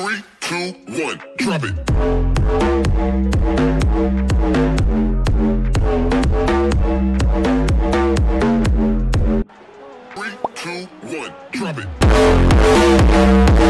Three, two, one, drop it. Three, two, one, drop it.